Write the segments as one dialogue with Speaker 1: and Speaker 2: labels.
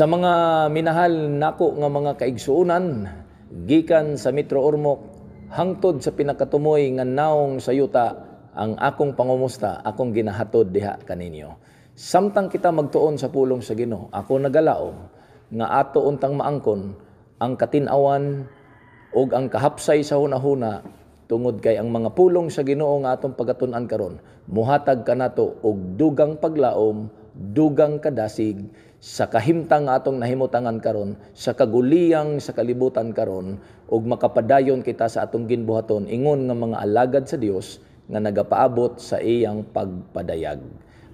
Speaker 1: Sa mga
Speaker 2: minahal nako nga mga kaigsuunan, gikan sa Metro Ormoc, hangtod sa pinakatumoy nga naong sa yuta, ang akong pangumusta, akong ginahatod diha kaninyo. Samtang kita magtuon sa pulong sa Ginoo, ako nagalaom nga ato untang maangkon ang katinawan ug ang kahapsay sa hunahuna tungod kay ang mga pulong sa Ginoo nga atong pagatun-an karon muhatag kanato og dugang paglaom dugang kadasig sa kahimtang atong nahimutangan karon sa kaguliyang sa kalibutan karon ug makapadayon kita sa atong ginbuhaton ingon nga mga alagad sa Dios nga nagapaabot sa iyang pagpadayag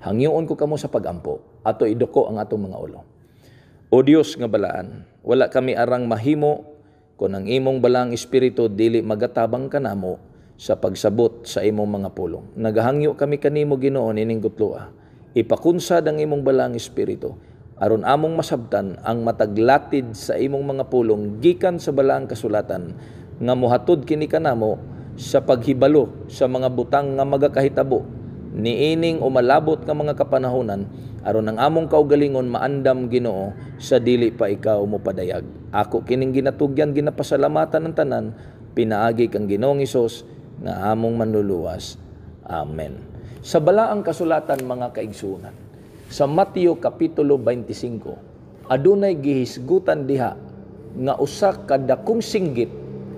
Speaker 2: hangyoon ko kamo sa pagampo ato iduko ang atong mga ulo o Dios nga balaan, wala kami arang mahimo kung ang imong balang espiritu dili magatabang kanamo sa pagsabot sa imong mga pulong. Nagahangyo kami kanimo Ginoo ining gutloa. Ipakunsad ang imong balang espiritu aron among masabtan ang mataglatid sa imong mga pulong gikan sa balaang kasulatan nga mohatod kini kanamo sa paghibalo sa mga butang nga magakahitabo. Niining umalabot nga mga kapanahonan aron ang among kaugalingon maandam Ginoo sa dili pa ikaw mo padayag. Ako kining ginatugyan ginapasalamatan ng tanan pinaagi kang Ginoong Hesus nga among manluluwas. Amen. Sa balaang kasulatan mga kaigsunan sa Mateo kapitulo 25 adunay gihisgutan diha nga usa ka dakong singgit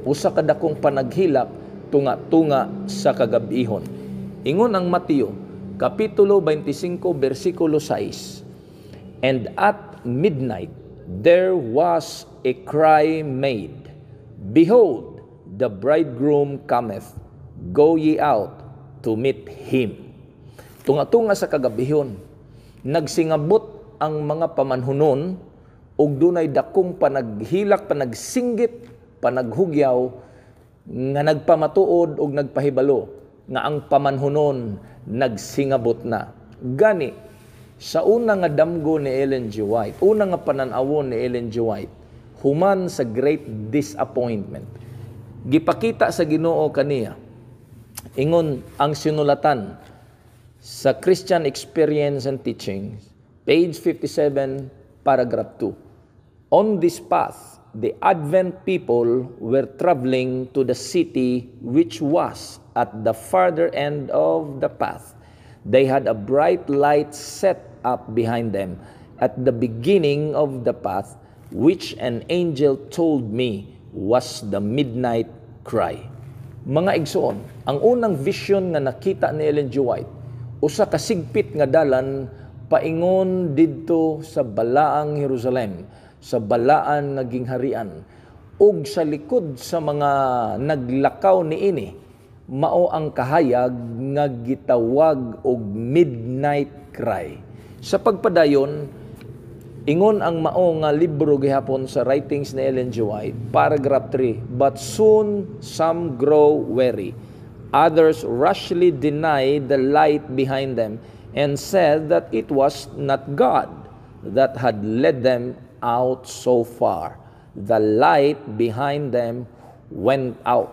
Speaker 2: usa ka dakong panaghilak tunga-tunga sa kagabihon Ingon ang Mateo, Kapitulo 25, versikulo 6. And at midnight there was a cry made, Behold, the bridegroom cometh, Go ye out to meet him. Tunga-tunga sa kagabihon, nagsingabot ang mga pamanhunon ug dunay dakong panaghilak, panagsinggit, panaghugyaw nga nagpamatuod ug nagpahibalo nga ang pamanhunon nagsingabot na. Gani, sa una nga damgo ni Ellen G. White, una nga pananawon ni Ellen G. White, human sa great disappointment. Gipakita sa Ginoo kaniya, ingon ang sinulatan sa Christian Experience and Teachings, page 57, paragraph 2. On this path, the Advent people were traveling to the city which was at the farther end of the path. They had a bright light set up behind them at the beginning of the path, which an angel told me was the midnight cry. Mga igsoon, ang unang vision nga nakita ni Ellen G. White, usa ka sigpit nga dalan paingon didto sa balaang Jerusalem, sa balaan nga gingharian, ug sa likod sa mga naglakaw ni ini, mao ang kahayag nga gitawag og midnight cry. Sa pagpadayon, ingon ang mao nga libro gihapon sa writings ni Ellen G. White, paragraph 3, But soon some grow weary. Others rashly deny the light behind them and said that it was not God that had led them out so far. The light behind them went out.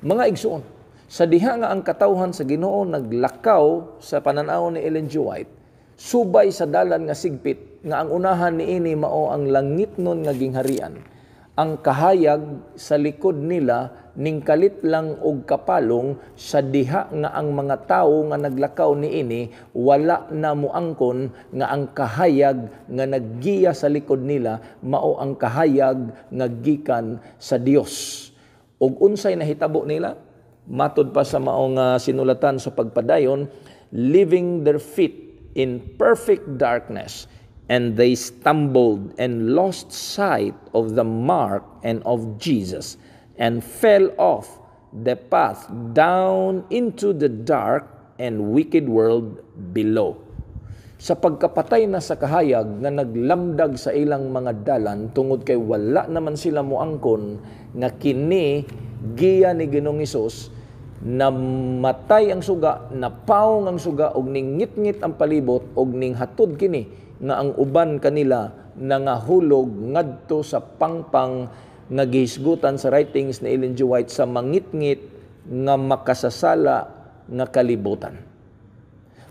Speaker 2: Mga igsoon, sa diha nga ang katawhan sa Ginoo naglakaw sa pananaw ni Ellen G. White, subay sa dalan nga sigpit nga ang unahan ni ini mao ang langit nun nga gingharian. Ang kahayag sa likod nila ning kalit lang og kapalong sa diha nga ang mga tawo nga naglakaw ni ini wala na muangkon nga ang kahayag nga naggiya sa likod nila mao ang kahayag nga gikan sa Dios. Og unsay nahitabo nila? Matod pa sa maong uh, sinulatan sa pagpadayon, leaving their feet in perfect darkness, and they stumbled and lost sight of the mark and of Jesus, and fell off the path down into the dark and wicked world below. Sa pagkapatay na sa kahayag nga naglamdag sa ilang mga dalan tungod kay wala naman sila moangkon nga kini giya ni Ginoong Hesus na matay ang suga, napaong ang suga, og ning ngit-ngit ang palibot, og ning hatod kini, nga ang uban kanila nangahulog ngadto sa pangpang nga gihisgutan sa writings ni Ellen G. White sa mangit-ngit nga makasasala nga kalibutan.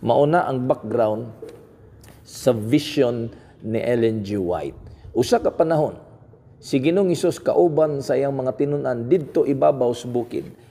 Speaker 2: Mauna ang background sa vision ni Ellen G. White. Usa ka panahon, si Ginong Isus kauban sa iyang mga tinunan didto ibabaw sa bukid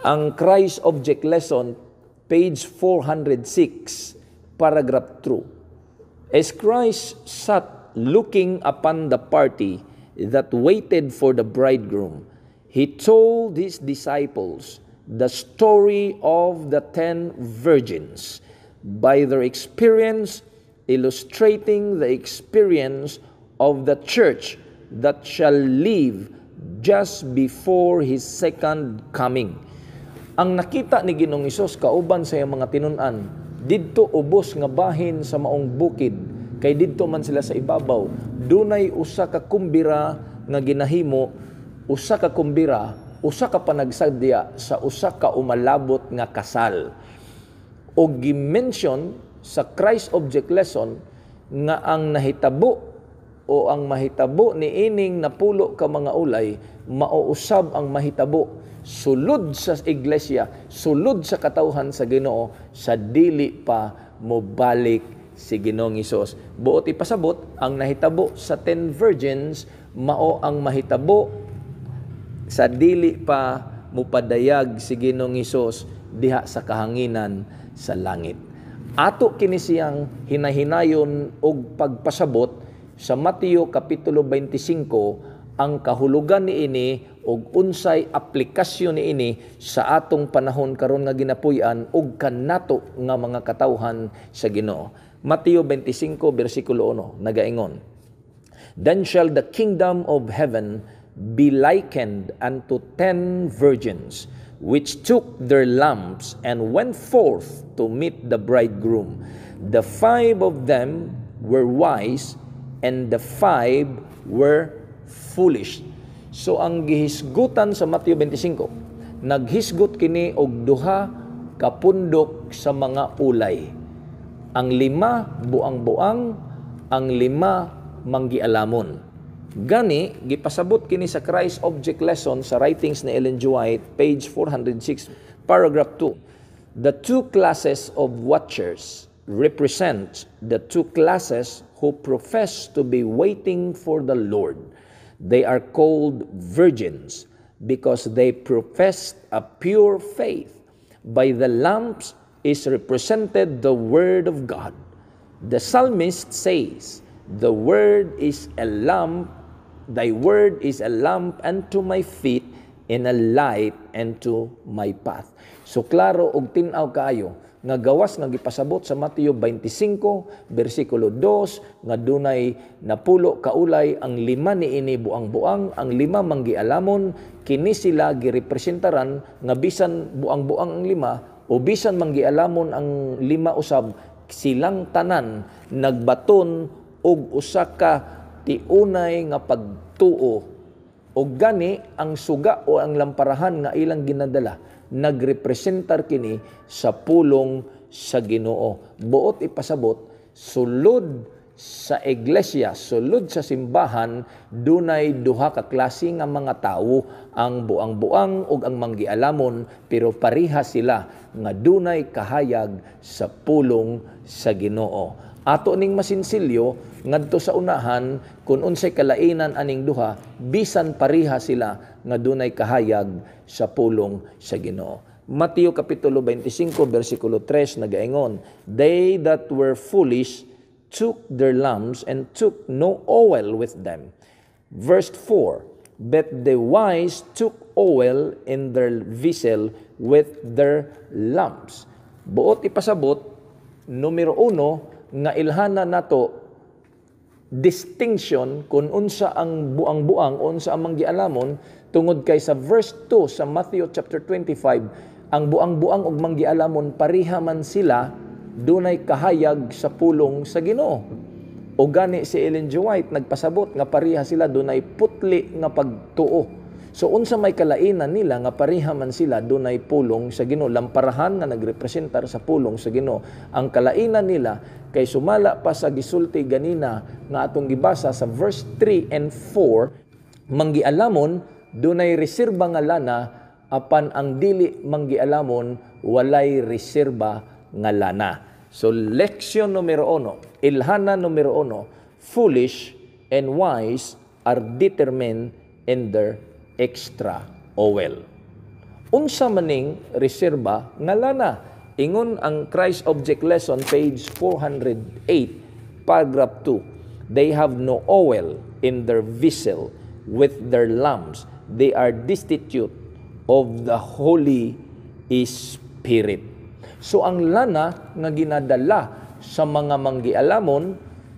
Speaker 2: ang Christ Object Lesson, page 406, paragraph 2. As Christ sat looking upon the party that waited for the bridegroom, he told his disciples the story of the ten virgins by their experience illustrating the experience of the church that shall live just before his second coming. Ang nakita ni Ginong Isos kauban sa iyang mga tinunan, didto ubos nga bahin sa maong bukid, kay didto man sila sa ibabaw. Dunay usa ka kumbira nga ginahimo, usa ka kumbira, usa ka panagsadya sa usa ka umalabot nga kasal. O gimension sa Christ Object Lesson nga ang nahitabo o ang mahitabo ni ining napulo ka mga ulay mauusab ang mahitabo sulod sa iglesia, sulod sa katawhan sa Ginoo sa dili pa mobalik si Ginoong Isos. Buot ipasabot ang nahitabo sa ten virgins mao ang mahitabo sa dili pa mupadayag si Ginoong Isos diha sa kahanginan sa langit. Ato kini siyang hinahinayon og pagpasabot sa Mateo kapitulo 25 ang kahulugan ni ini og unsay aplikasyon ni ini sa atong panahon karon nga ginapuy-an og kanato nga mga katawhan sa Ginoo. Mateo 25 bersikulo 1 nagaingon. Then shall the kingdom of heaven be likened unto ten virgins which took their lamps and went forth to meet the bridegroom. The five of them were wise, and the five were foolish. So ang gihisgutan sa Mateo 25, naghisgot kini og duha kapundok sa mga ulay. Ang lima buang-buang, ang lima manggialamon. Gani, gipasabot kini sa Christ Object Lesson sa writings ni Ellen G. White, page 406, paragraph 2. The two classes of watchers represent the two classes who profess to be waiting for the Lord. They are called virgins because they professed a pure faith. By the lamps is represented the Word of God. The psalmist says, The Word is a lamp Thy word is a lamp unto my feet and a light unto my path. So klaro og tin-aw kaayo nga gawas nga gipasabot sa Mateo 25 bersikulo 2 nga dunay napulo kaulay ang lima ni ini buang-buang ang lima manggialamon kini sila girepresentaran nga bisan buang-buang ang lima o bisan manggialamon ang lima usab silang tanan nagbaton og usa ka ti unay nga pagtuo. O gani ang suga o ang lamparahan nga ilang ginadala nagrepresentar kini sa pulong sa Ginoo. Buot ipasabot sulod sa iglesia sulod sa simbahan dunay duha ka klase nga mga tawo ang buang-buang ug ang manggialamon pero pareha sila nga dunay kahayag sa pulong sa Ginoo ato ning masinsilyo ngadto sa unahan kun unsay kalainan aning duha bisan pareha sila nga dunay kahayag sa pulong sa Ginoo. Mateo kapitulo 25 bersikulo 3 nagaingon, They that were foolish took their lamps and took no oil with them. Verse 4, But the wise took oil in their vessel with their lamps. Buot ipasabot, numero uno, nga ilhana nato distinction kung unsa ang buang-buang unsa ang manggialamon tungod kay sa verse 2 sa Matthew chapter 25 ang buang-buang ug manggialamon pareha man sila dunay kahayag sa pulong sa Ginoo o gani si Ellen G. White nagpasabot nga pareha sila dunay putli nga pagtuo So unsa may kalainan nila nga pareha man sila dunay pulong sa Ginoo lamparahan nga nagrepresentar sa pulong sa Ginoo. Ang kalainan nila kay sumala pa sa gisulti ganina nga atong gibasa sa verse 3 and 4 manggialamon dunay reserba nga lana apan ang dili manggialamon walay reserba nga lana. So leksyon numero uno, ilhana numero uno, foolish and wise are determined in their extra oil. Unsa maning reserba nga lana? Ingon ang Christ Object Lesson page 408 paragraph 2. They have no oil in their vessel with their lamps. They are destitute of the Holy Spirit. So ang lana nga ginadala sa mga manggialamon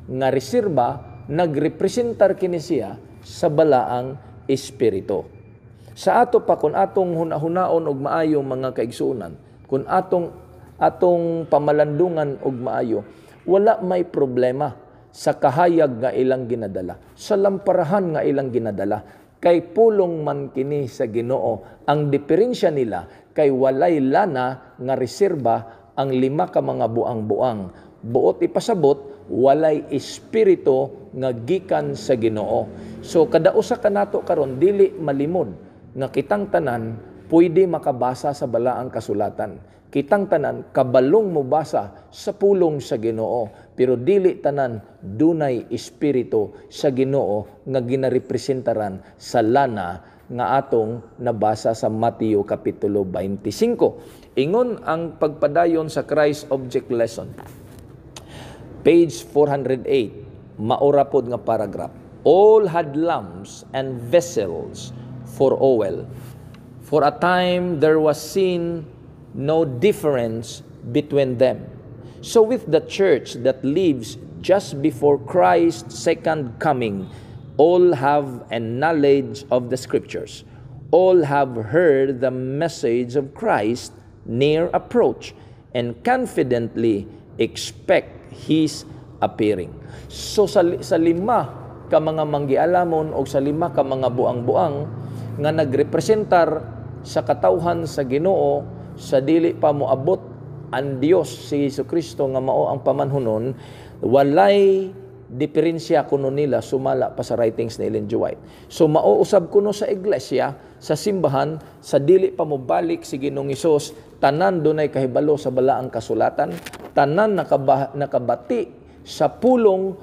Speaker 2: nga reserba nagrepresentar kini siya sa balaang espiritu. Sa ato pa kung atong hunahunaon og maayo mga kaigsuonan, kung atong atong pamalandungan og maayo, wala may problema sa kahayag nga ilang ginadala, sa lamparahan nga ilang ginadala, kay pulong man kini sa Ginoo. Ang diferensya nila kay walay lana nga reserba ang lima ka mga buang-buang. Buot ipasabot, walay espiritu nga gikan sa Ginoo. So kada usa ka nato karon dili malimod nga kitang tanan pwede makabasa sa balaang kasulatan. Kitang tanan kabalong mo basa sa pulong sa Ginoo pero dili tanan dunay espiritu sa Ginoo nga ginarepresentaran sa lana nga atong nabasa sa Mateo kapitulo 25. Ingon ang pagpadayon sa Christ Object Lesson. Page 408, maura pod nga paragraph. All had lamps and vessels for oil. For a time there was seen no difference between them. So with the church that lives just before Christ's second coming, all have a knowledge of the scriptures. all have heard the message of Christ near approach and confidently expect His appearing. So sa, sa lima ka mga manggialamon o sa lima ka mga buang-buang nga nagrepresentar sa katawhan sa Ginoo sa dili pa moabot ang Dios si Hesus Kristo nga mao ang pamanhunon walay diferensya kuno nila sumala pa sa writings ni Ellen G. White. So mauusab kuno sa iglesia, sa simbahan, sa dili pa mo balik si Ginoong Isos, tanan dunay kahibalo sa balaang kasulatan, tanan nakaba, nakabati sa pulong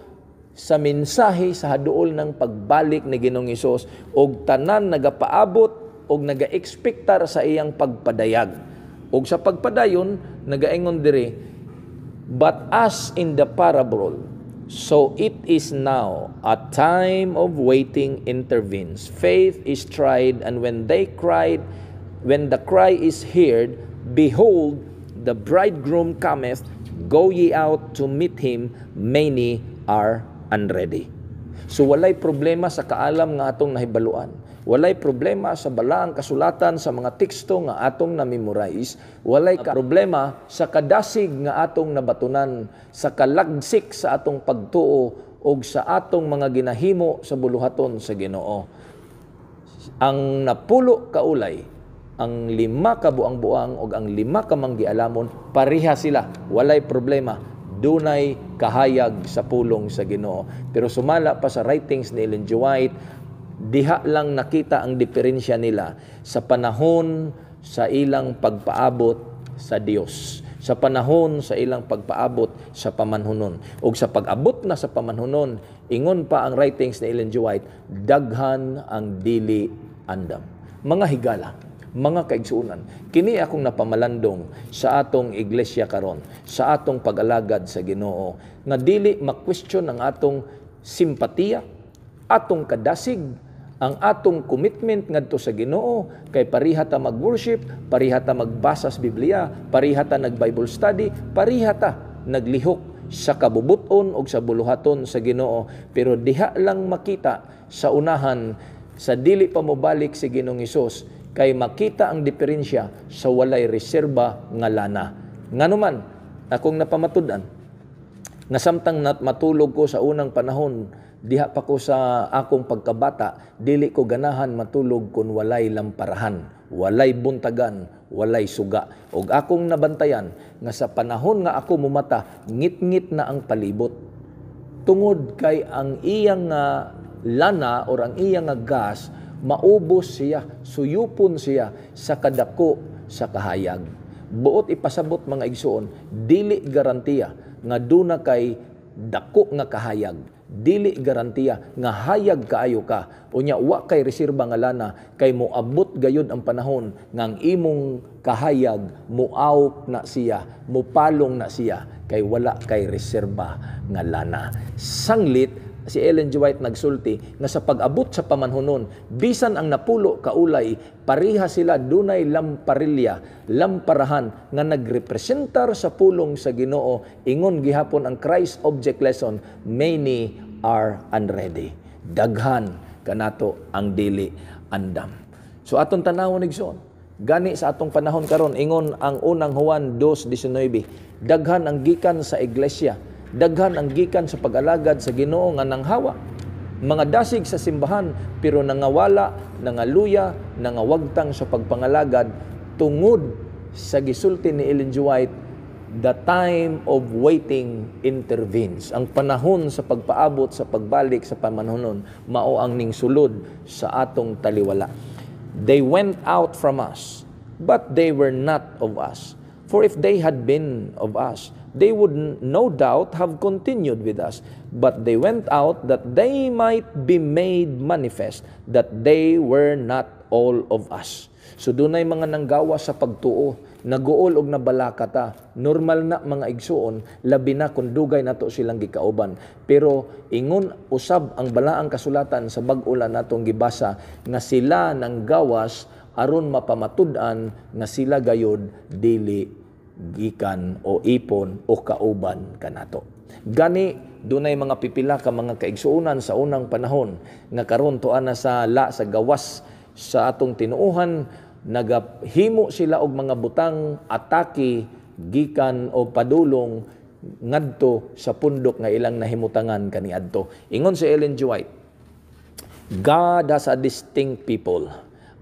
Speaker 2: sa mensahe sa haduol ng pagbalik ni Ginoong Isos og tanan nagapaabot og naga-expectar sa iyang pagpadayag. Og sa pagpadayon nagaingon diri but as in the parable so it is now a time of waiting intervenes faith is tried and when they cried when the cry is heard behold the bridegroom cometh go ye out to meet him many are unready So walay problema sa kaalam nga atong nahibaluan. Walay problema sa balaang kasulatan sa mga teksto nga atong na-memorize. Walay ka problema sa kadasig nga atong nabatunan, sa kalagsik sa atong pagtuo o sa atong mga ginahimo sa buluhaton sa Ginoo. Ang napulo kaulay, ang lima ka buang-buang o ang lima ka manggialamon, pareha sila. Walay problema dunay kahayag sa pulong sa Ginoo. Pero sumala pa sa writings ni Ellen G. White, diha lang nakita ang diferensya nila sa panahon sa ilang pagpaabot sa Dios sa panahon sa ilang pagpaabot sa pamanhunon. ug sa pag-abot na sa pamanhunon, ingon pa ang writings ni Ellen G. White, daghan ang dili andam. Mga higala, mga kaigsuunan, kini akong napamalandong sa atong iglesia karon, sa atong pag-alagad sa Ginoo, nga dili ma-question ang atong simpatiya, atong kadasig, ang atong commitment ngadto sa Ginoo kay pariha ta mag-worship, pariha ta magbasa sa Biblia, pariha ta nag-Bible study, pariha ta naglihok sa kabubuton o sa buluhaton sa Ginoo pero diha lang makita sa unahan sa dili pa mobalik si Ginoong Hesus kay makita ang diferensya sa walay reserba nga lana. Nganuman akong napamatudan nga samtang matulog ko sa unang panahon diha pa ko sa akong pagkabata dili ko ganahan matulog kun walay lamparahan walay buntagan walay suga. Ug akong nabantayan nga sa panahon nga ako mumata ngit-ngit na ang palibot. Tungod kay ang iyang nga lana or ang iyang nga gas maubos siya suyupon siya sa kadako sa kahayag. Buot ipasabot mga igsuon dili garantiya nga duna kay dako nga kahayag dili garantiya nga hayag kaayo ka. Unya wa kay reserba nga lana kay moabot gayud ang panahon nga ang imong kahayag muawp na siya mupalong na siya kay wala kay reserba nga lana. Sanglit si Ellen G. White nagsulti nga sa pag-abot sa pamanhunon bisan ang napulo kaulay pareha sila dunay lamparilya lamparahan nga nagrepresentar sa pulong sa Ginoo. Ingon gihapon ang Christ object lesson many are unready. Daghan kanato ang dili andam. So aton tanawon igsoon gani sa atong panahon karon ingon ang unang Juan 2:19 daghan ang gikan sa iglesia daghan ang gikan sa pag-alagad sa Ginoo nga nanghawa. Mga dasig sa simbahan pero nangawala nangaluya nangawagtang sa pagpangalagad tungod sa gisulti ni Ellen G. White the time of waiting intervenes. Ang panahon sa pagpaabot sa pagbalik sa pamanhonon mao ang ningsulod sa atong taliwala. They went out from us but they were not of us for if they had been of us they would no doubt have continued with us. But they went out that they might be made manifest that they were not all of us. So dunay mga nanggawa sa pagtuo, naguol og nabalakata. Normal na mga igsuon, labi na kung dugay nato silang gikauban. Pero ingon usab ang balaang kasulatan sa bag-ulan natong gibasa nga sila nang gawas aron mapamatud-an nga sila gayod dili gikan o ipon o kauban kanato. Gani dunay mga pipila ka mga kaigsuonan sa unang panahon nga karon na sa la sa gawas sa atong tinuuhan nagahimo sila og mga butang atake gikan o padulong ngadto sa pundok nga ilang nahimutangan kaniadto ingon si Ellen G. White God has a distinct people,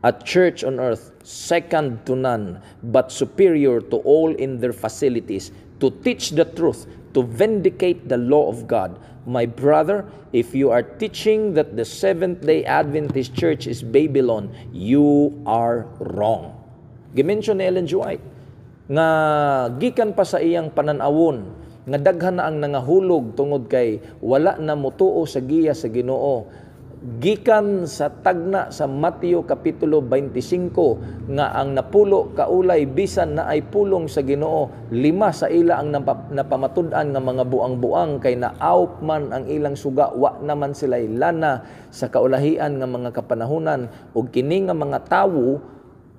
Speaker 2: a church on earth second to none, but superior to all in their facilities, to teach the truth, to vindicate the law of God. My brother, if you are teaching that the Seventh day Adventist Church is Babylon, you are wrong. Gimension ni Ellen G. White nga gikan pa sa iyang pananawon nga daghan na ang nangahulog tungod kay wala na mutuo sa giya sa Ginoo gikan sa tagna sa Mateo kapitulo 25 nga ang napulo kaulay bisan na ay pulong sa Ginoo lima sa ila ang napa- napamatud-an nga mga buang-buang kay naawp man ang ilang suga wa naman sila lana sa kaulahian nga mga kapanahunan. Ug kini nga mga tawo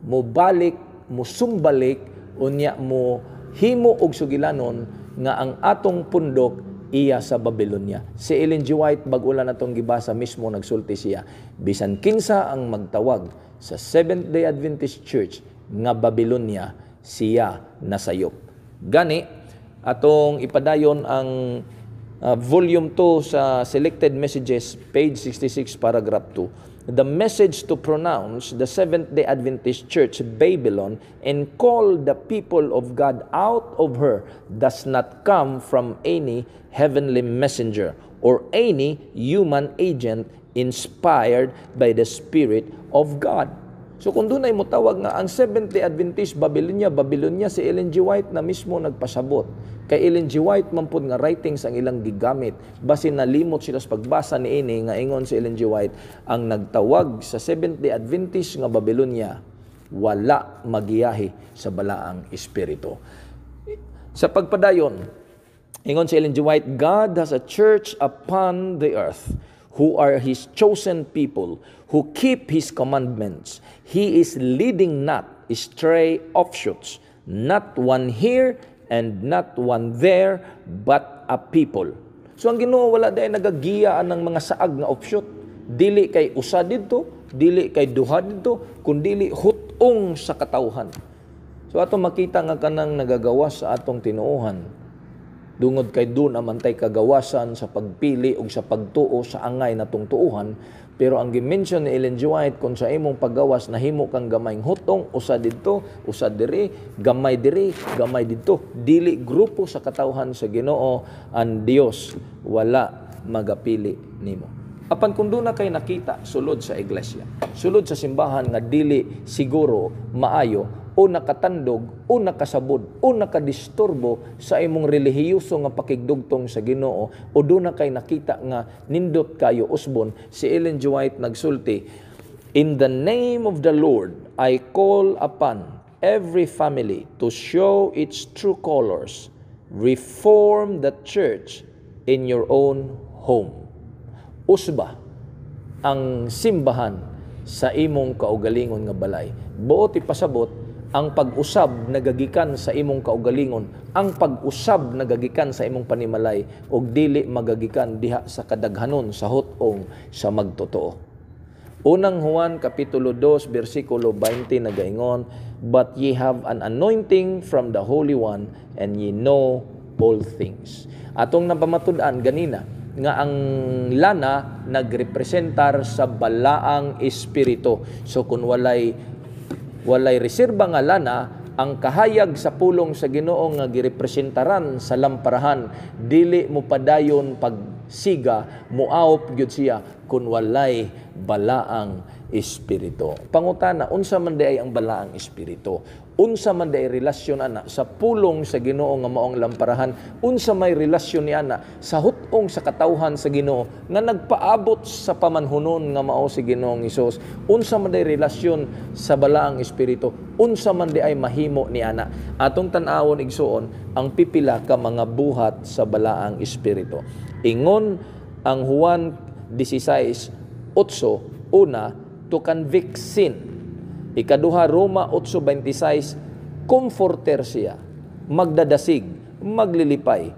Speaker 2: mo balik mo sumbalik unya mo himo og sugilanon nga ang atong pundok iya sa Babylonia. Si Ellen G. White, bag-ula na itong gibasa mismo, nagsulti siya, bisan kinsa ang magtawag sa Seventh-day Adventist Church nga Babylonia, siya nasayop. Gani, atong ipadayon ang uh, volume 2 sa Selected Messages, page 66, paragraph 2 the message to pronounce the Seventh day Adventist Church Babylon and call the people of God out of her does not come from any heavenly messenger or any human agent inspired by the Spirit of God. So kung doon ay mutawag nga ang Seventh day Adventist Babylonia, Babylonia si Ellen G. White na mismo nagpasabot. Kay Ellen G. White man pud nga writings ang ilang gigamit. Basin nalimot sila sa pagbasa ni ini nga ingon si Ellen G. White ang nagtawag sa Seventh day Adventist nga Babylonia wala magiyahi sa balaang espiritu. Sa pagpadayon, ingon si Ellen G. White, God has a church upon the earth who are His chosen people, who keep His commandments. He is leading not stray offshoots, not one here and not one there, but a people. So ang Ginoo wala dai nagagiyaan ng mga saag nga offshoot. Dili kay usa didto, dili kay duha didto, kundi hutong sa katawhan. So ato makita nga kanang nagagawas sa atong tinuohan. Dungod kay doon amantay kagawasan sa pagpili o sa pagtuo sa angay na tungtuuhan. Pero ang gimension ni Ellen G. White, kung sa imong paggawas, nahimo kang gamayng hutong, usa dito, usa diri, gamay diri, gamay dito. Dili grupo sa katawhan sa ginoo, ang Dios wala magapili nimo. Apan kung doon na kay nakita sulod sa iglesia, sulod sa simbahan nga dili siguro maayo o nakatandog o nakasabod o nakadisturbo sa imong relihiyoso nga pakigdugtong sa Ginoo o doon na kay nakita nga nindot kayo usbon si Ellen G. White nagsulti In the name of the Lord I call upon every family to show its true colors reform the church in your own home usba ang simbahan sa imong kaugalingon nga balay. Buot ipasabot ang pag-usab nagagikan sa imong kaugalingon, ang pag-usab nagagikan sa imong panimalay ug dili magagikan diha sa kadaghanon sa hutong sa magtotoo. Unang Juan kapitulo 2 bersikulo 20 nagaingon, but ye have an anointing from the Holy One and ye know all things. Atong napamatud-an ganina nga ang lana nagrepresentar sa balaang espiritu. So kung walay walay reserba nga lana, ang kahayag sa pulong sa Ginoo nga girepresentaran sa lamparahan dili mo padayon pagsiga muaop gyud siya kun walay balaang espiritu. Pangutana unsa man di ay ang balaang espiritu? Unsa man di ay relasyon ana sa pulong sa Ginoo nga maong lamparahan? Unsa may relasyon ni ana sa hutong sa katawhan sa Ginoo nga nagpaabot sa pamanhunon nga mao si Ginoong Hesus? Unsa man di ay relasyon sa balaang espiritu? Unsa man di ay mahimo ni ana? Atong tan-awon igsuon ang pipila ka mga buhat sa balaang espiritu. Ingon ang Juan 16 8 una to convict sin. Ikaduha, Roma 8.26, comforter siya, magdadasig, maglilipay.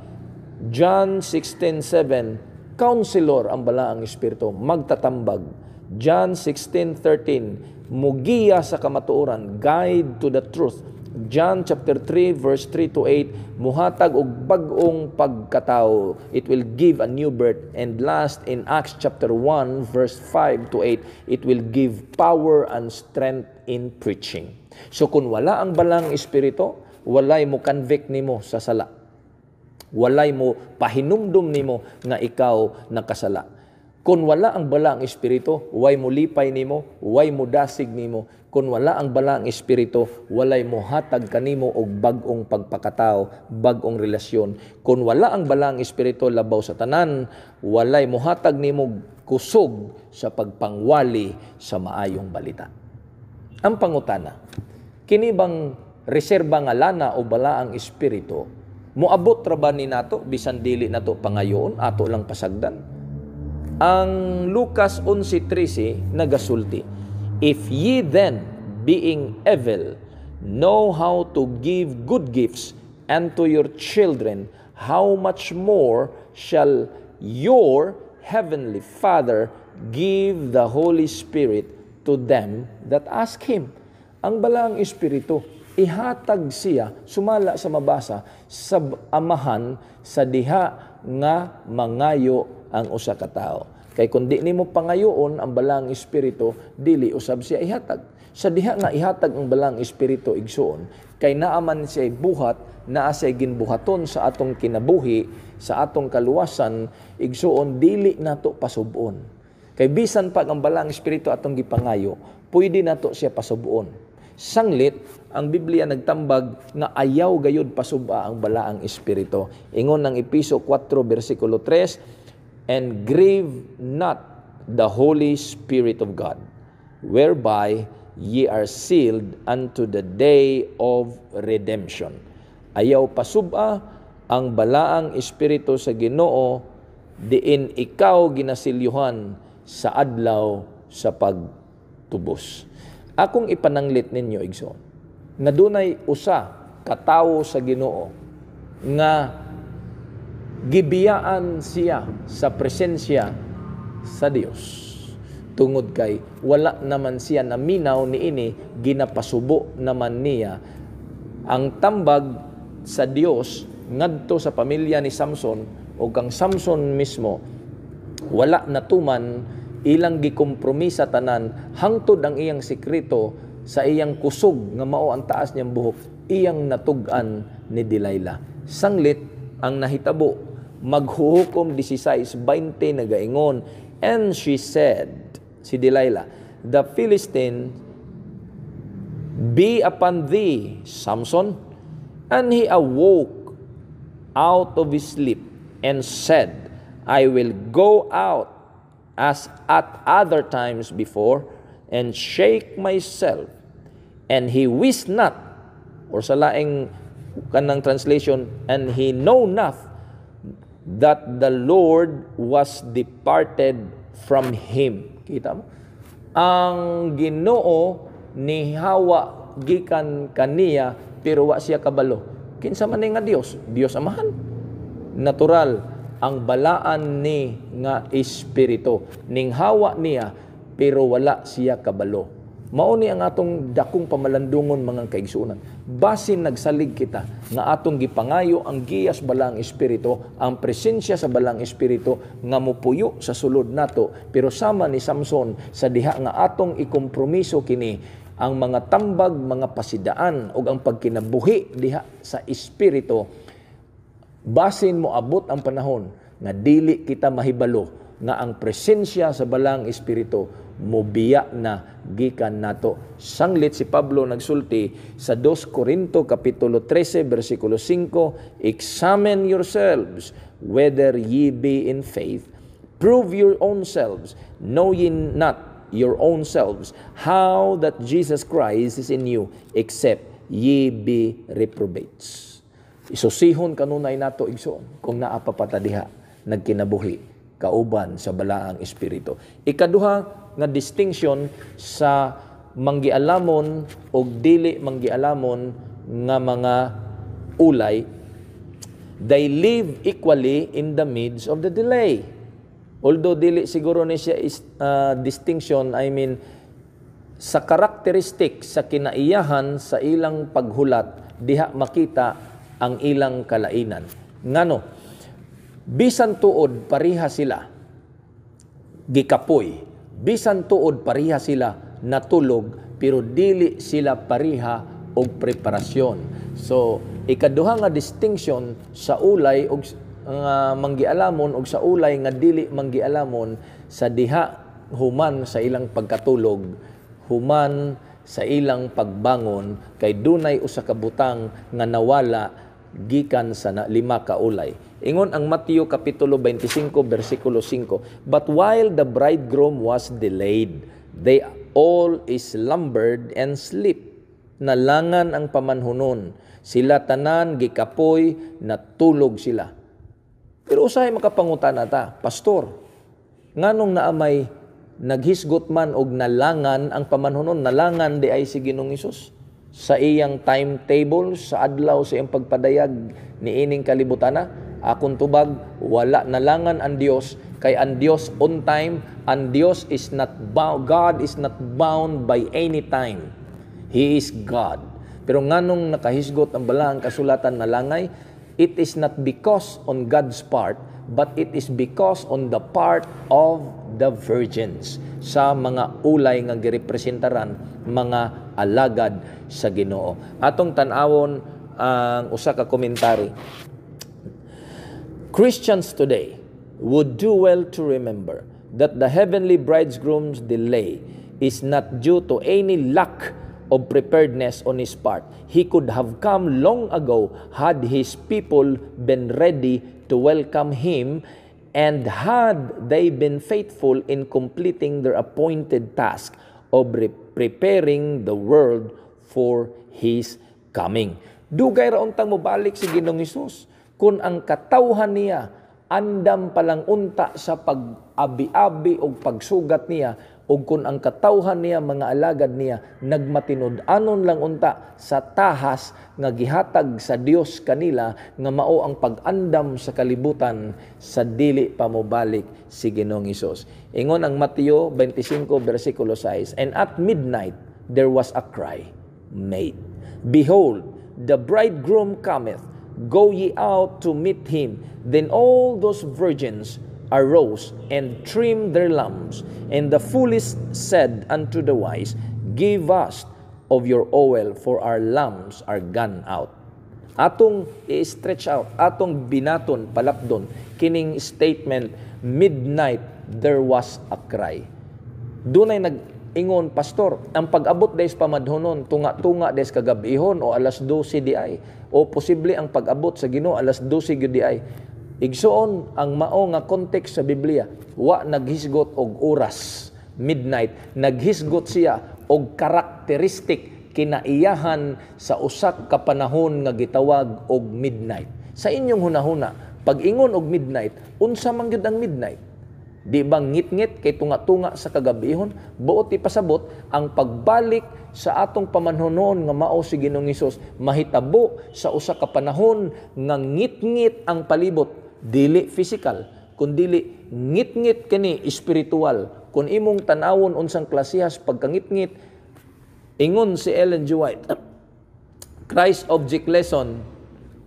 Speaker 2: John 16.7, counselor ang balaang espiritu, magtatambag. John 16:13 mugiya sa kamatuoran guide to the truth John chapter 3 verse 3 to 8 muhatag og bag-ong pagkatao it will give a new birth and last in Acts chapter 1 verse 5 to 8 it will give power and strength in preaching so kung wala ang balang espiritu walay mo convict nimo sa sala walay mo pahinumdum nimo nga ikaw nakasala kung wala ang bala ang espiritu, way mo lipay nimo, way mo dasig nimo. Kung wala ang bala ang espiritu, walay mo hatag kanimo og bag-ong pagpakatao, bag-ong relasyon. Kung wala ang bala ang espiritu labaw sa tanan, walay mo hatag nimo kusog sa pagpangwali sa maayong balita. Ang pangutana, kini bang reserba nga lana o bala ang espiritu, moabot ra ba ni nato bisan dili nato pangayoon ato lang pasagdan? Ang Lucas 11.13 nagasulti, If ye then, being evil, know how to give good gifts unto your children, how much more shall your heavenly Father give the Holy Spirit to them that ask Him? Ang balang Espiritu, ihatag siya, sumala sa mabasa, sa amahan, sa diha nga mangayo ang usa ka tawo. Kay kun di nimo pangayoon ang balang espiritu, dili usab siya ihatag. Sa diha nga ihatag ang balang espiritu igsuon, kay naaman siya buhat, naa siya ginbuhaton sa atong kinabuhi, sa atong kaluwasan, igsuon dili nato pasubon. Kay bisan pag ang balang espiritu atong gipangayo, pwede nato siya pasubon. Sanglit, ang Biblia nagtambag nga ayaw gayud pasuba ang balaang espiritu. Ingon ng Episo 4 versikulo 3, and grieve not the Holy Spirit of God, whereby ye are sealed unto the day of redemption. Ayaw pasuba ang balaang espiritu sa Ginoo diin ikaw ginasilyuhan sa adlaw sa pagtubos. Akong ipananglit ninyo igsoon na dunay usa katawo sa Ginoo nga gibiyaan siya sa presensya sa Dios. Tungod kay wala naman siya naminaw ni ini ginapasubo naman niya ang tambag sa Dios ngadto sa pamilya ni Samson o kang Samson mismo wala natuman ilang gikompromisa tanan hangtod ang iyang sekreto sa iyang kusog nga mao ang taas niyang buhok iyang natug-an ni Delilah. Sanglit ang nahitabo maghuhukom 16:20 nagaingon and she said si Delilah the Philistine be upon thee Samson. And he awoke out of his sleep and said I will go out as at other times before and shake myself and he wist not or sa laing kanang translation and he know not that the Lord was departed from him. Kita mo? Ang Ginoo ni Hawa gikan kaniya pero wa siya kabalo. Kinsa man nga Dios? Dios amahan. Natural ang balaan ni nga espiritu ning hawa niya pero wala siya kabalo. Mao ni ang atong dakong pamalandungon mga kaigsunan. Basin nagsalig kita nga atong gipangayo ang giyas balang espiritu, ang presensya sa balang espiritu nga mupuyo sa sulod nato. Pero sama ni Samson sa diha nga atong ikompromiso kini ang mga tambag, mga pasidaan o ang pagkinabuhi diha sa espiritu. Basin mo abot ang panahon nga dili kita mahibalo nga ang presensya sa balang espiritu mobiya na gikan nato. Sanglit si Pablo nagsulti sa 2 Corinto kapitulo 13 bersikulo 5, Examine yourselves whether ye be in faith. Prove your own selves, know ye not your own selves, how that Jesus Christ is in you, except ye be reprobates. Isusihon kanunay nato igsoon kung naapapatadiha nagkinabuhi kauban sa balaang espiritu. Ikaduha, nga distinction sa manggialamon o dili manggialamon nga mga ulay they live equally in the midst of the delay Although dili siguro ni siya is, uh, distinction, I mean, sa karakteristik sa kinaiyahan sa ilang paghulat, diha makita ang ilang kalainan. Ngano, bisan tuod pariha sila, gikapoy. Bisan tuod pariha sila natulog, pero dili sila pariha og preparasyon. So, ikaduha nga distinction sa ulay og nga manggialamon og sa ulay nga dili manggialamon sa diha human sa ilang pagkatulog human sa ilang pagbangon kay dunay usa ka butang nga nawala gikan sa na, lima ka ulay. Ingon ang Mateo kapitulo 25 bersikulo 5, But while the bridegroom was delayed, they all slumbered and sleep. Nalangan ang pamanhunon. Sila tanan gikapoy natulog sila. Pero usahay makapangutan ta, pastor, nganong naamay naghisgot man og nalangan ang pamanhunon, nalangan di ay si Ginong Isus sa iyang timetable sa adlaw sa iyang pagpadayag ni ining kalibutana akong tubag wala nalangan ang Dios kay ang Dios on time ang Dios is not bound God is not bound by any time. He is God. Pero nganong nakahisgot ang balaang kasulatan na langay it is not because on God's part but it is because on the part of the virgins sa mga ulay nga girepresentaran mga alagad sa Ginoo. Atong tan-awon ang usa ka komentary. Christians today would do well to remember that the heavenly bridegroom's delay is not due to any lack of preparedness on his part. He could have come long ago had his people been ready to welcome him and had they been faithful in completing their appointed task of re- preparing the world for His coming. Dugay ra untang mobalik si Ginoong Hesus kung ang katawhan niya andam palang unta sa pag-abi-abi o pagsugat niya o kung ang katawhan niya mga alagad niya nagmatinud anon lang unta sa tahas nga gihatag sa Dios kanila nga mao ang pag-andam sa kalibutan sa dili pamobalik si Ginoong Hesus. Ingon ang Mateo 25 versikulo 6, And at midnight there was a cry made. Behold, the bridegroom cometh, go ye out to meet him. Then all those virgins arose and trimmed their lamps. And the foolish said unto the wise, Give us of your oil, for our lamps are gone out. Atong i-stretch out, atong binaton, palapdon, kining statement, midnight there was a cry. Dunay nag ingon pastor ang pag-abot des pamadhonon tunga-tunga des kagabihon o alas 12 di ay o posible ang pag-abot sa Ginoo alas 12 gyud di ay igsuon ang mao nga context sa Biblia. Wa naghisgot og oras midnight. Naghisgot siya og karakteristik kinaiyahan sa usak ka panahon nga gitawag og midnight. Sa inyong hunahuna pag ingon og midnight unsa man gyud ang midnight? Di ba ngit-ngit kay tunga-tunga sa kagabihon? Buot ipasabot ang pagbalik sa atong pamanhonon nga mao si Ginoong Hesus mahitabo sa usa ka panahon nga ngit-ngit ang palibot dili physical kun dili ngit-ngit kani spiritual kun imong tanawon unsang klasihas pagkangit-ngit ingon si Ellen G. White Christ Object Lesson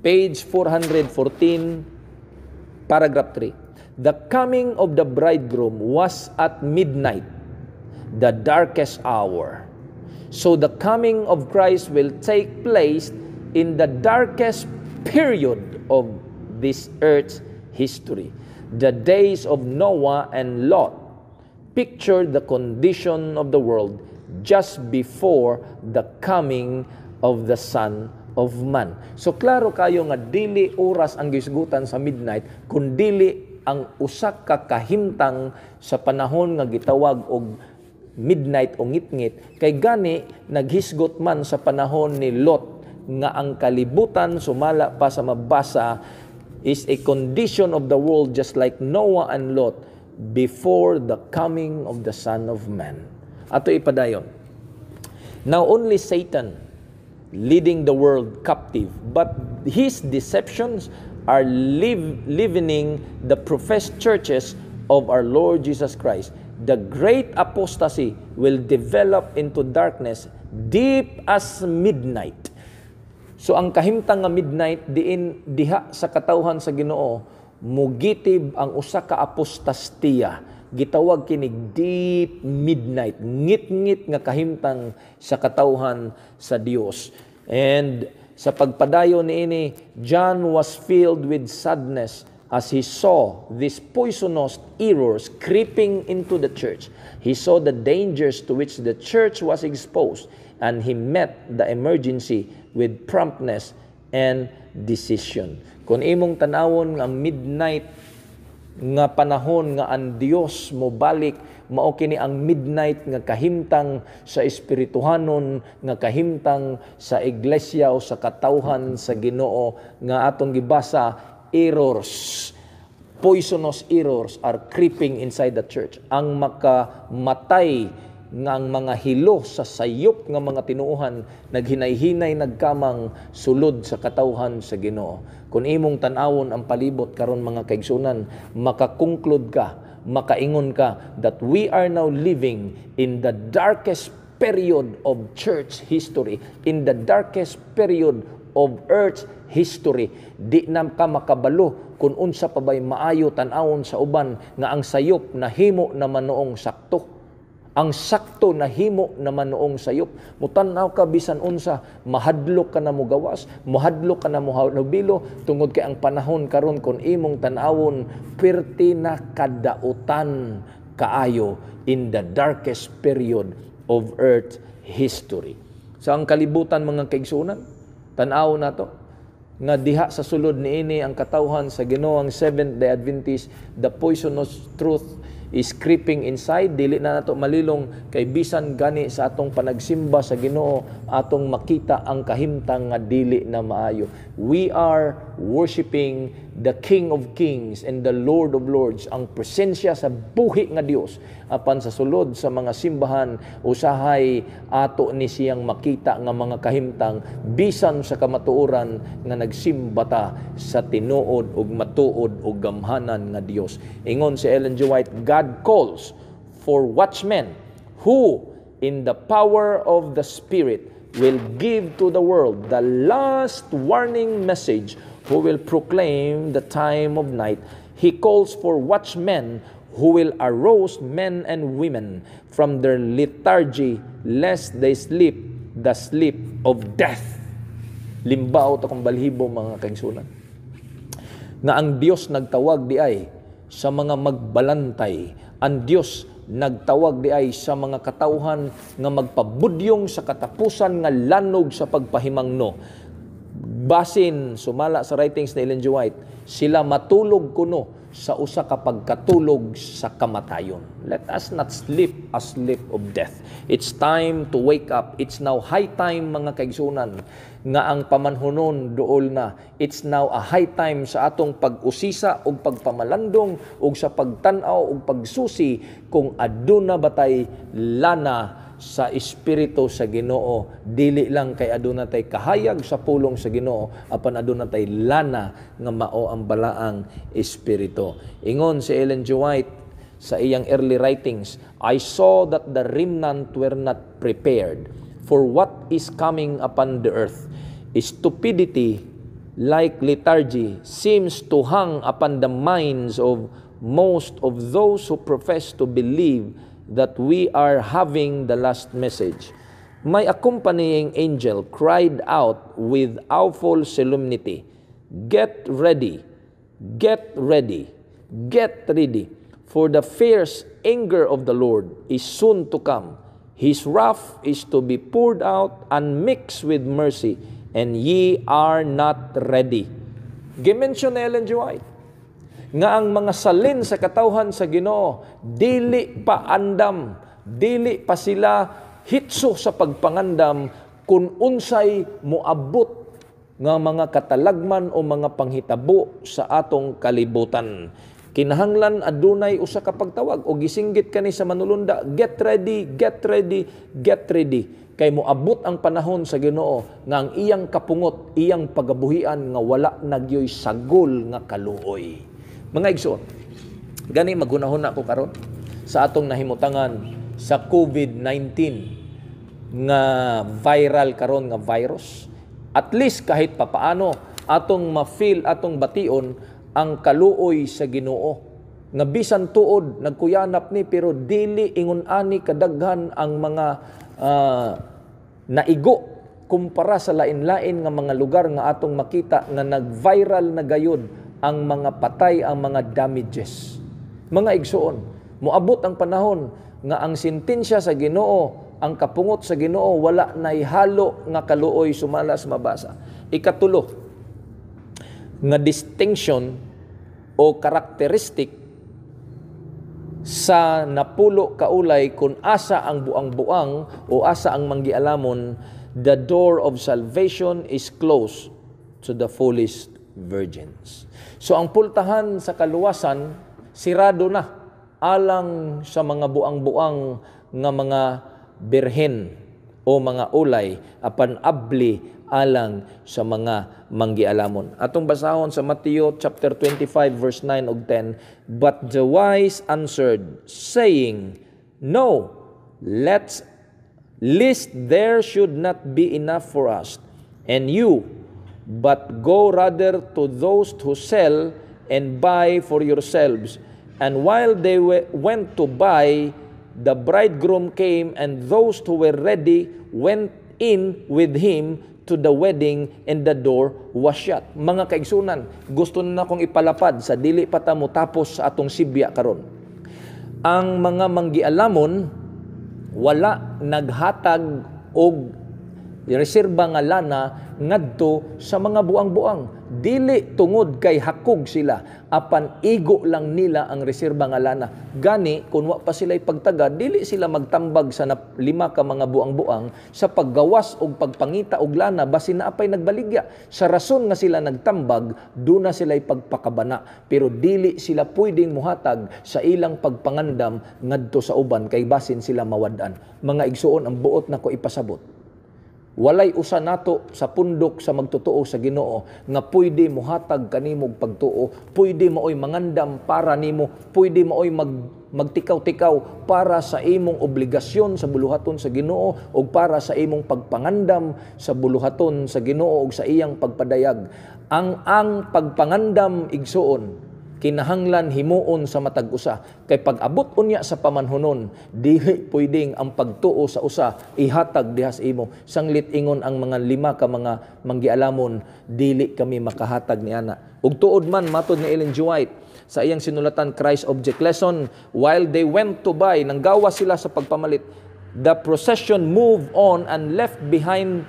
Speaker 2: page 414 paragraph 3 The coming of the bridegroom was at midnight, the darkest hour. So the coming of Christ will take place in the darkest period of this earth's history. The days of Noah and Lot picture the condition of the world just before the coming of the Son of Man. So klaro kayo nga dili oras ang gisgutan sa midnight, kun dili ang usak ka kahimtang sa panahon nga gitawag og midnight o ngitngit kay gani naghisgot man sa panahon ni Lot nga ang kalibutan sumala pa sa mabasa is a condition of the world just like Noah and Lot before the coming of the Son of Man. Ato ipadayon. Now only Satan leading the world captive, but his deceptions are live, leavening the professed churches of our Lord Jesus Christ, the great apostasy will develop into darkness deep as midnight. So ang kahimtang nga midnight diin diha sa katawhan sa Ginoo mugitib ang usa ka apostastiya. Gitawag kinig deep midnight ngit-ngit nga kahimtang sa katawhan sa Dios and sa pagpadayon niini John was filled with sadness as he saw these poisonous errors creeping into the church. He saw the dangers to which the church was exposed and he met the emergency with promptness and decision. Kung imong tanawon nga midnight nga panahon nga ang Dios mo balik mao kini ang midnight nga kahimtang sa espirituhanon nga kahimtang sa iglesia o sa katawhan sa Ginoo nga atong gibasa errors poisonous errors are creeping inside the church. Ang makamatay nga mga hilo sa sayop nga mga tinuuhan naghinay-hinay nagkamang sulod sa katawhan sa Ginoo. Kung imong tan-awon ang palibot karon mga kaigsunan, makakonklud ka, makaingon ka that we are now living in the darkest period of church history, in the darkest period of earth history. Di na ka makabalo kung unsa pa ba'y maayo tan-awon sa uban nga ang sayop nahimo naman noong sakto ang sakto na himo naman noong sayop. Mutanaw ka bisan unsa, mahadlok ka na mo gawas, mahadlok ka na mo nabilo, tungod kay ang panahon karon kon imong tanawon, perti na kadautan kaayo in the darkest period of earth history. Sa ang kalibutan mga kaigsunan, tanaw na to, nga diha sa sulod niini ang katawhan sa Ginoo ang Seventh-day Adventist, the poisonous truth is creeping inside. Dili na nato malilong kay bisan gani sa atong panagsimba sa Ginoo atong makita ang kahimtang nga dili na maayo. We are worshiping the King of Kings and the Lord of Lords ang presensya sa buhi nga Dios apan sa sulod sa mga simbahan usahay ato ni siyang makita nga mga kahimtang bisan sa kamatuoran nga nagsimbata sa tinuod ug matuod ug gamhanan nga Dios ingon si Ellen G. White God calls for watchmen who in the power of the Spirit will give to the world the last warning message who will proclaim the time of night. He calls for watchmen who will arouse men and women from their lethargy lest they sleep the sleep of death. Limbaw ta kung balhibo mga kaingsunan. Nga ang Dios nagtawag di ay sa mga magbalantay. Ang Dios nagtawag di ay sa mga katauhan nga magpabudyong sa katapusan nga lanog sa pagpahimangno. Basin, sumala sa writings ni Ellen G. White, sila matulog kuno sa usa ka pagkatulog sa kamatayon. Let us not sleep a sleep of death. It's time to wake up. It's now high time mga kaigsunan nga ang pamanhunon dool na. It's now a high time sa atong pag-usisa ug pagpamalandong ug sa pagtan-aw ug pagsusi kung aduna batay lana sa espiritu sa Ginoo. Dili lang kay aduna tay kahayag sa pulong sa Ginoo apan aduna tay lana nga mao ang balaang espiritu. Ingon si Ellen G. White sa iyang early writings I saw that the remnant were not prepared for what is coming upon the earth. Stupidity like lethargy seems to hang upon the minds of most of those who profess to believe that we are having the last message. My accompanying angel cried out with awful solemnity, Get ready, get ready, get ready, for the fierce anger of the Lord is soon to come. His wrath is to be poured out and mixed with mercy, and ye are not ready. Gimension Ellen G. White nga ang mga salin sa katawhan sa Ginoo dili pa andam dili pa sila hitso sa pagpangandam kung unsay moabot nga mga katalagman o mga panghitabo sa atong kalibutan. Kinahanglan adunay usa ka pagtawag o gisinggit kani sa manulunda get ready get ready get ready. Kay moabot ang panahon sa Ginoo nga ang iyang kapungot iyang pagabuhian nga wala nagyoy sagol nga kaluoy mga igsoon, Gani maghunahuna ko karon sa atong nahimutangan sa COVID-19 nga viral karon nga virus. At least kahit papaano atong ma-feel atong bation ang kaluoy sa Ginoo nga bisan tuod nagkuyanap ni pero dili ingon ani kadaghan ang mga ah, naigo kumpara sa lain-lain nga mga lugar nga atong makita nga nag-viral na gayud ang mga patay ang mga damages. Mga igsuon moabot ang panahon nga ang sentensya sa Ginoo ang kapungot sa Ginoo wala nay halo nga kaluoy sumalas mabasa. Ikatulo nga distinction o karakteristik sa napulo kaulay kung asa ang buang-buang o asa ang manggialamon the door of salvation is closed to the foolish virgins so ang pultahan sa kaluwasan sirado na alang sa mga buang-buang nga mga birhen o mga ulay apan abli alang sa mga manggialamon. Atong basahon sa Mateo chapter 25 verse 9 ug 10, but the wise answered saying, No, let's lest there should not be enough for us and you, but go rather to those who sell and buy for yourselves. And while they we- went to buy, the bridegroom came, and those who were ready went in with him to the wedding, and the door was shut. Mga kaigsunan, gusto na akong ipalapad sa dili pa ta mo tapos sa atong sibya karon. Ang mga manggialamon wala naghatag og reserba nga lana ngadto sa mga buang-buang. Dili tungod kay hakog sila. Apan igo lang nila ang reserba nga lana. Gani kun wa pa sila pagtaga dili sila magtambag sa lima ka mga buang-buang sa paggawas og pagpangita og lana. Basin na apay nagbaligya. Sa rason nga sila nagtambag do na sila pagpakabana. Pero dili sila pwedeng muhatag sa ilang pagpangandam ngadto sa uban kay basin sila mawadan. Mga igsuon ang buot nako ipasabot Walay usa nato sa pundok sa magtotoo sa Ginoo nga pwede mohatag kanimog pagtuo, pwede maoy mangandam para nimo, pwede maoy mag magtikaw-tikaw para sa imong obligasyon sa buluhaton sa Ginoo o para sa imong pagpangandam sa buluhaton sa Ginoo ug sa iyang pagpadayag. Ang ang pagpangandam igsuon kinahanglan himuon sa matag usa kay pag abot unya sa pamanhunon dili pwedeng ang pagtuo sa usa ihatag dihas imo sanglit ingon ang mga lima ka mga manggialamon dili kami makahatag niana ug tuod man matod ni Ellen G. White sa iyang sinulatan Christ Object Lesson while they went to buy nanggawa sila sa pagpamalit the procession moved on and left behind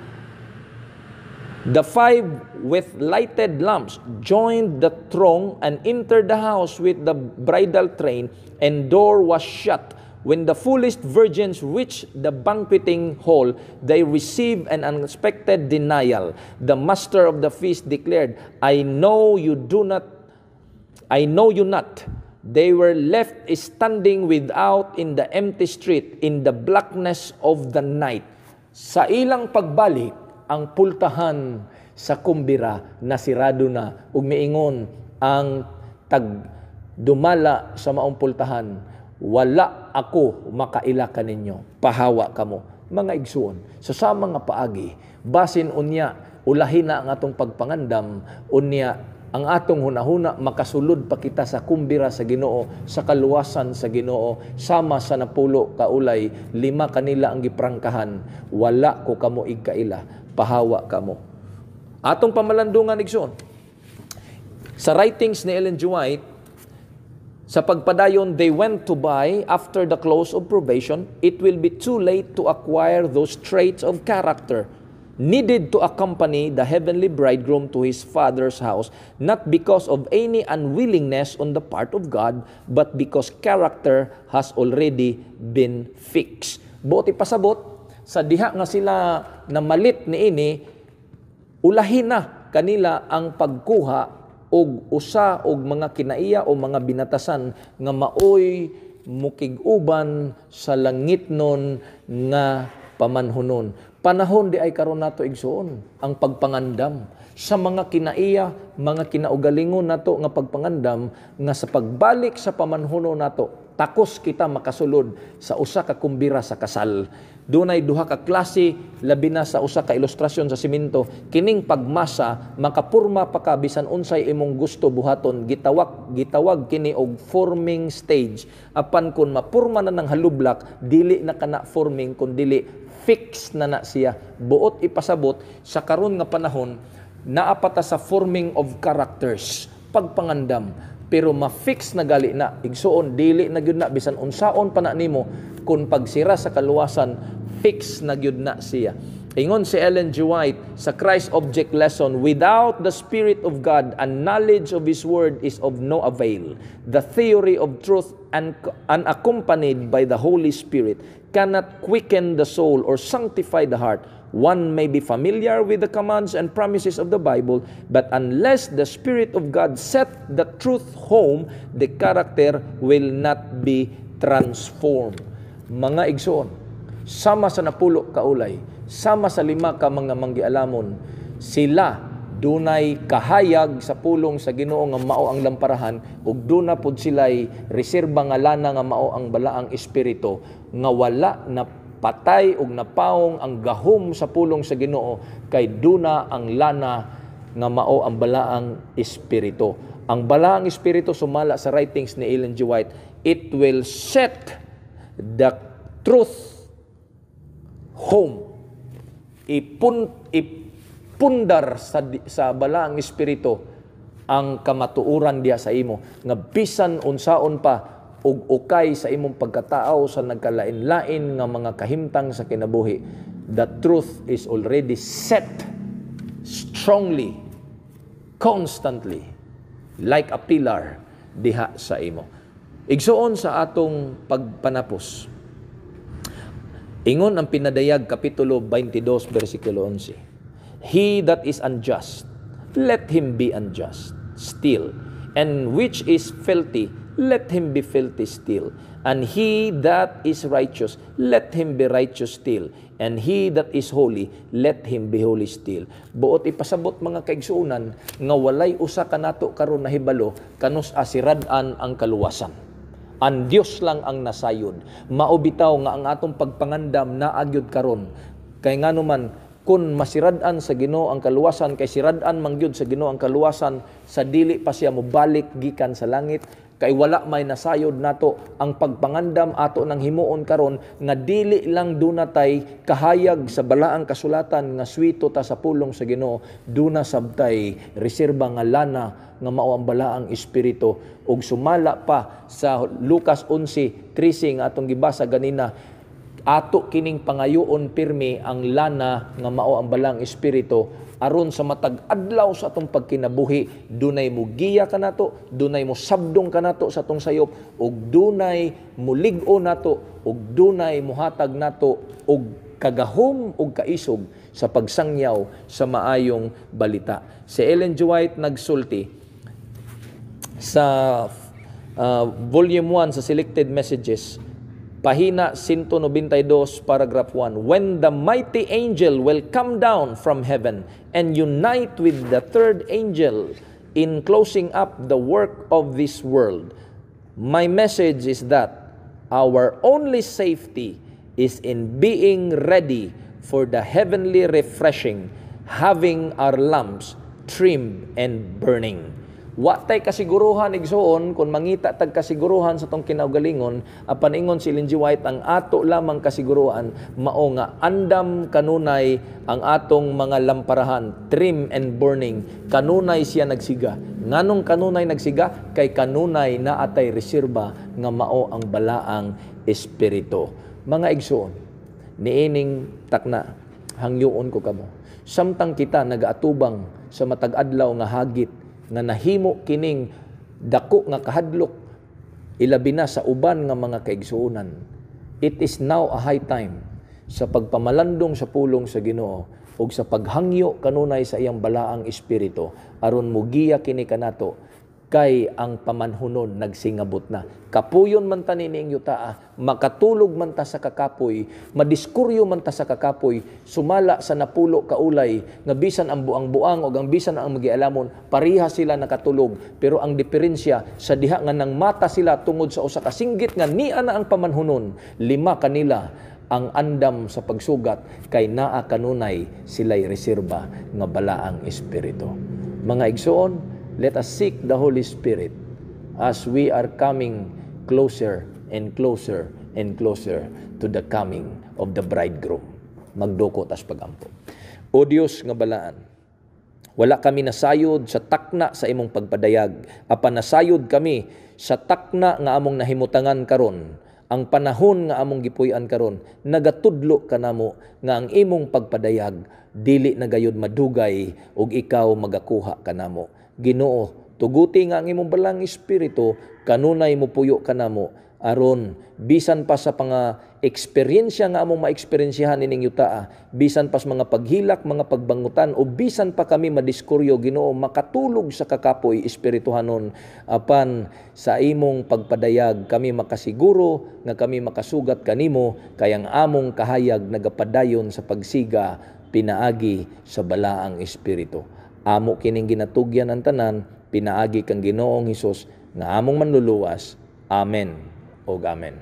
Speaker 2: The five with lighted lamps joined the throng and entered the house with the bridal train, and door was shut. When the foolish virgins reached the banqueting hall, they received an unexpected denial. The master of the feast declared, I know you do not I know you not. They were left standing without in the empty street in the blackness of the night. Sa ilang pagbalik, ang pultahan sa kumbira nasirado na ug miingon ang tag dumala sa maong pultahan wala ako makaila kaninyo pahawa kamo mga igsuon sa sama nga paagi basin unya ulahin na ang atong pagpangandam unya ang atong hunahuna makasulod pa kita sa kumbira sa Ginoo sa kaluwasan sa Ginoo sama sa napulo kaulay lima kanila ang giprangkahan wala ko kamo igkaila pahawa kamo atong pamalandungan igsoon sa writings ni Ellen G. White sa pagpadayon they went to buy after the close of probation it will be too late to acquire those traits of character needed to accompany the heavenly bridegroom to his father's house, not because of any unwillingness on the part of God, but because character has already been fixed. Buti pasabot, sa diha nga sila na malit ni ini, ulahin na kanila ang pagkuha og usa og mga kinaiya o mga binatasan nga maoy mukig-uban sa langitnon nga pamanhunon. Panahon di ay karon nato igsuon ang pagpangandam. Sa mga kinaiya, mga kinaugalingon nato nga pagpangandam nga sa pagbalik sa pamanhuno nato takos kita makasulod sa usa ka kumbira sa kasal. Dunay duha ka klase labi na sa usa ka ilustrasyon sa simento. Kining pagmasa makapurma pa ka bisan unsay imong gusto buhaton. Gitawag gitawag kini og forming stage. Apan kun mapurma na ng halublak dili na kana forming kun dili fix na na siya. Buot ipasabot sa karon nga panahon naapata sa forming of characters. Pagpangandam pero ma-fix na gali na igsuon dili na gyud na bisan unsaon pa na nimo kun pagsira sa kaluwasan fix na gyud na siya Ingon si Ellen G. White sa Christ Object Lesson, without the Spirit of God and knowledge of His Word is of no avail. The theory of truth and unaccompanied by the Holy Spirit cannot quicken the soul or sanctify the heart. One may be familiar with the commands and promises of the Bible, but unless the Spirit of God set the truth home, the character will not be transformed. Mga igsoon, sama sa napulo kaulay, sama sa lima ka mga manggialamon, sila dunay kahayag sa pulong sa Ginoo nga mao ang lamparahan ug duna pud sila'y reserba nga lana nga mao ang balaang espiritu nga wala na patay ug napaong ang gahom sa pulong sa Ginoo kay duna ang lana nga mao ang balaang espiritu. Ang balaang espiritu sumala sa writings ni Ellen G. White, it will set the truth home ipun ipundar sa sa balaang espiritu ang kamatuuran diha sa imo nga bisan unsaon pa ug ukay sa imong pagkatao sa nagkalain-lain nga mga kahimtang sa kinabuhi the truth is already set strongly constantly like a pillar diha sa imo igsuon sa atong pagpanapos Ingon ang pinadayag Kapitulo 22, versikulo 11. He that is unjust, let him be unjust still. And which is filthy, let him be filthy still. And he that is righteous, let him be righteous still. And he that is holy, let him be holy still. Buot ipasabot mga kaigsuunan nga walay usa kanato karon na hibalo kanus asiradan ang kaluwasan. Ang Dios lang ang nasayod. Maubitaw nga ang atong pagpangandam na agyod karon. Kay nga naman, kung masiradan sa Ginoo ang kaluwasan kay siradan mangyud sa Ginoo ang kaluwasan sa dili pa siya mobalik gikan sa langit kay wala may nasayod nato ang pagpangandam ato ng himuon karon nga dili lang dunatay kahayag sa balaang kasulatan nga swito ta sa pulong sa Ginoo duna sabtay reserba nga lana nga mao ang balaang espiritu ug sumala pa sa Lucas 11:13 nga atong gibasa ganina ato kining pangayoon pirmi ang lana nga mao ang balang espiritu aron sa matag adlaw sa atong pagkinabuhi. Dunay mo giya kanato dunay mo sabdong kanato sa atong sayop ug dunay mulig-o nato ug dunay muhatag nato og kagahom ug kaisog sa pagsangyaw sa maayong balita. Si Ellen G. White nagsulti sa uh, volume 1 sa selected messages Pahina 192, paragraph 1. When the mighty angel will come down from heaven and unite with the third angel in closing up the work of this world, my message is that our only safety is in being ready for the heavenly refreshing, having our lamps trimmed and burning. Wa tay kasiguruhan igsuon kung mangita tag kasiguruhan sa tong kinaugalingon apan ingon si Lindsay White ang ato lamang kasiguruhan mao nga andam kanunay ang atong mga lamparahan trim and burning. Kanunay siya nagsiga. Nganong kanunay nagsiga? Kay kanunay na atay reserba nga mao ang balaang espiritu. Mga igsuon niining takna hangyoon ko kamo. Samtang kita nagaatubang sa matag adlaw nga hagit nga nahimo kining dako nga kahadlok ilabi na sa uban nga mga kaigsuonan. It is now a high time sa pagpamalandong sa pulong sa Ginoo ug sa paghangyo kanunay sa iyang balaang espiritu aron mugiya kini kanato kay ang pamanhunon nagsingabot na. Kapuyon man ta nining yuta, makatulog man ta sa kakapoy, madiskuryo man ta sa kakapoy, sumala sa napulo kaulay, nga bisan ang buang-buang o ang bisan ang magialamon, pariha sila nakatulog. Pero ang diferensya sa diha nga nang mata sila tungod sa usa ka singgit nga niya na ang pamanhunon, lima kanila ang andam sa pagsugat kay naa kanunay sila'y reserba nga balaang espiritu. Mga igsoon, let us seek the Holy Spirit as we are coming closer and closer and closer to the coming of the bridegroom. Magdukot as pagampo. O Diyos nga balaan, wala kami nasayod sa takna sa imong pagpadayag. Apan nasayod kami sa takna nga among nahimutangan karon ang panahon nga among gipuy-an karon nagatudlo kanamo nga ang imong pagpadayag dili na gayud madugay ug ikaw magakuha kanamo Ginoo tuguti nga ang imong balang espiritu kanunay mo puyo kanamo aron bisan pa sa panga eksperyensya nga among maeksperiensyahan ining yutaa bisan pa sa mga paghilak mga pagbangutan o bisan pa kami madiskuryo Ginoo makatulog sa kakapoy espirituhanon. Apan sa imong pagpadayag kami makasiguro nga kami makasugat kanimo kay ang among kahayag nagapadayon sa pagsiga pinaagi sa balaang espiritu amo kining ginatugyan ang tanan pinaagi kang Ginoong Hesus nga among manluluwas. Amen o amen.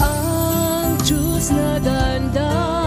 Speaker 3: Ang Diyos na dandam